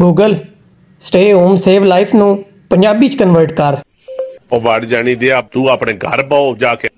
Google stay home save life ਨੂੰ ਪੰਜਾਬੀ ਚ convert ਕਰ। ਉਹ ਵੜ ਜਾਣੀ ਦੇ ਆਪ ਤੂੰ ਆਪਣੇ ਘਰ ਪਾਓ ਜਾ ਕੇ।